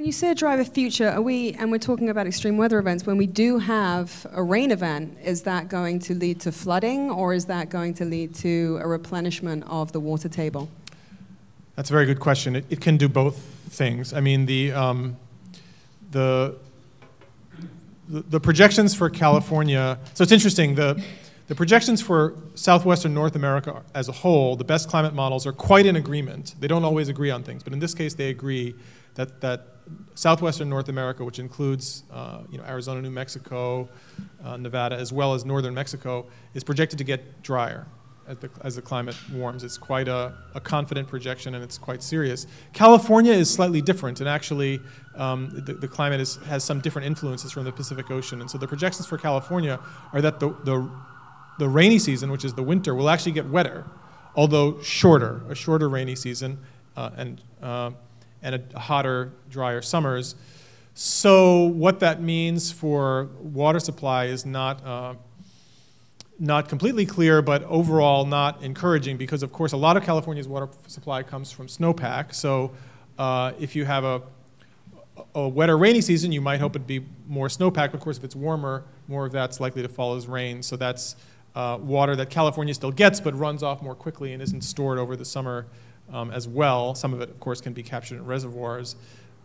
When you say a driver future, are we, and we're talking about extreme weather events, when we do have a rain event, is that going to lead to flooding or is that going to lead to a replenishment of the water table? That's a very good question. It, it can do both things. I mean, the, um, the, the projections for California, so it's interesting, the, the projections for southwestern North America as a whole, the best climate models are quite in agreement. They don't always agree on things, but in this case they agree that, that southwestern North America, which includes uh, you know, Arizona, New Mexico, uh, Nevada, as well as northern Mexico, is projected to get drier as the, as the climate warms. It's quite a, a, confident projection and it's quite serious. California is slightly different, and actually, um, the, the, climate is, has some different influences from the Pacific Ocean. And so the projections for California are that the, the, the rainy season, which is the winter, will actually get wetter, although shorter, a shorter rainy season. Uh, and uh, and a hotter, drier summers. So what that means for water supply is not, uh, not completely clear, but overall not encouraging because, of course, a lot of California's water supply comes from snowpack. So uh, if you have a, a wetter rainy season, you might hope it'd be more snowpack. But of course, if it's warmer, more of that's likely to fall as rain. So that's uh, water that California still gets, but runs off more quickly and isn't stored over the summer um, as well. Some of it, of course, can be captured in reservoirs.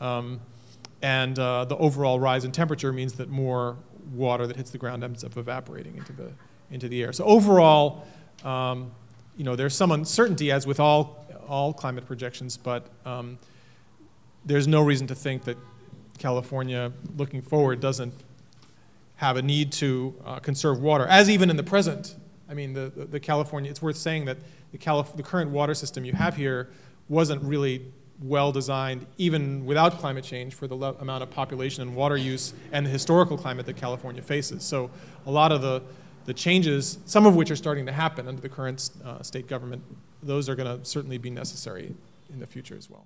Um, and uh, the overall rise in temperature means that more water that hits the ground ends up evaporating into the, into the air. So overall, um, you know, there's some uncertainty, as with all, all climate projections, but um, there's no reason to think that California, looking forward, doesn't have a need to uh, conserve water, as even in the present. I mean, the, the, the California, it's worth saying that the, Calif- the current water system you have here wasn't really well designed, even without climate change, for the amount of population and water use and the historical climate that California faces. So a lot of the, the changes, some of which are starting to happen under the current uh, state government, those are going to certainly be necessary in the future as well.